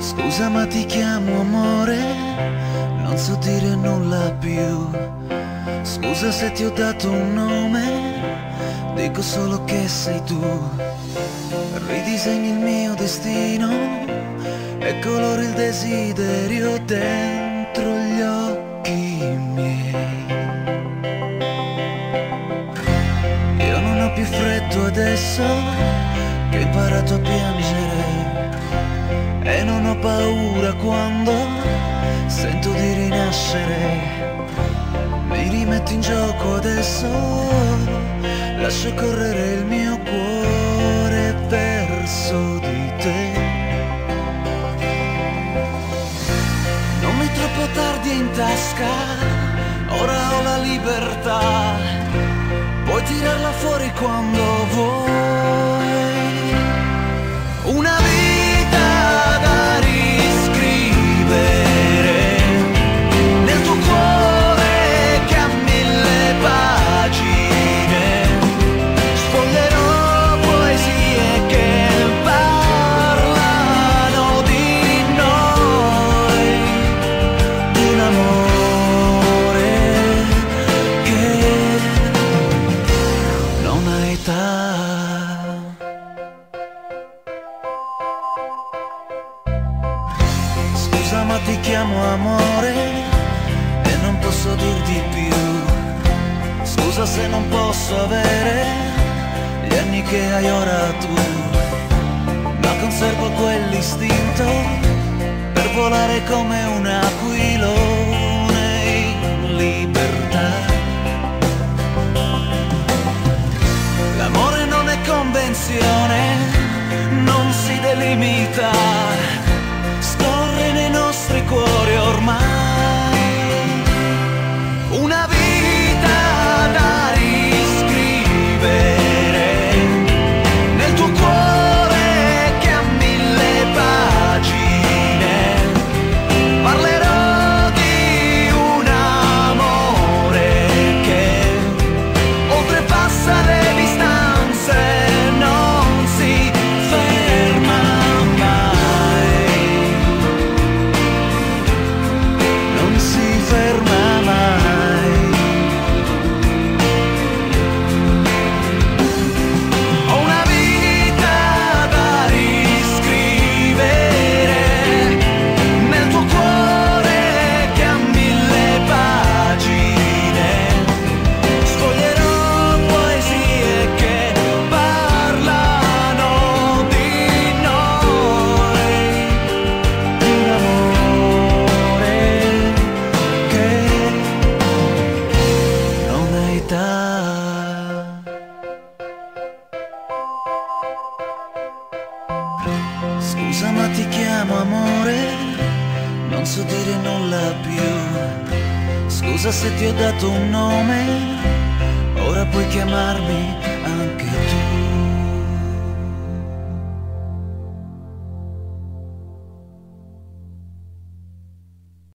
Scusa ma ti chiamo amore, non so dire nulla più. Scusa se ti ho dato un nome, dico solo che sei tu. Ridisegni il mio destino e colori il desiderio dentro gli occhi miei. Io non ho più freddo adesso che ho imparato a piangere non paura quando sento di rinascere. Mi rimetto in gioco adesso, lascio correre il mio cuore verso di te. Non mi troppo tardi in tasca, ora ho la libertà, puoi tirarla fuori quando ti chiamo amore e non posso dir di più. Scusa se non posso avere gli anni che hai ora tu, ma conservo quell'istinto per volare come un aquilone in libertà. L'amore non è convenzione, non si delimita, Scusa ma ti chiamo amore, non so dire nulla più. Scusa se ti ho dato un nome, ora puoi chiamarmi anche tu.